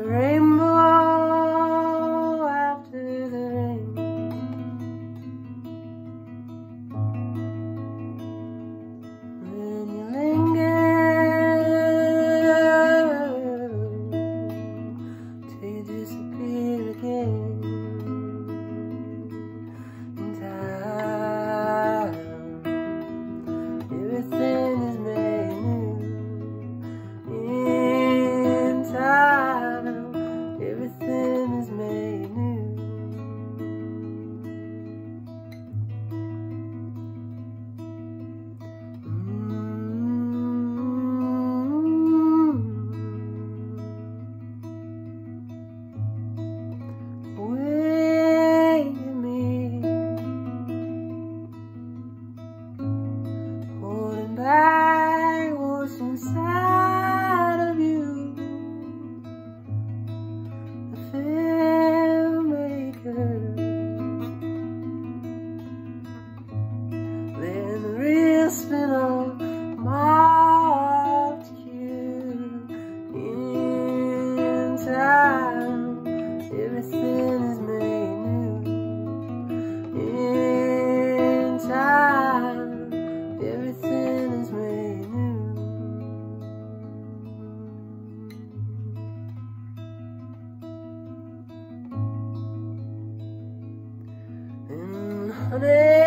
great. time, everything is made new. In time, everything is made new. And honey.